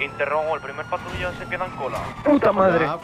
Interrogo, el primer patrulla se queda en cola. ¡Puta madre! Ah.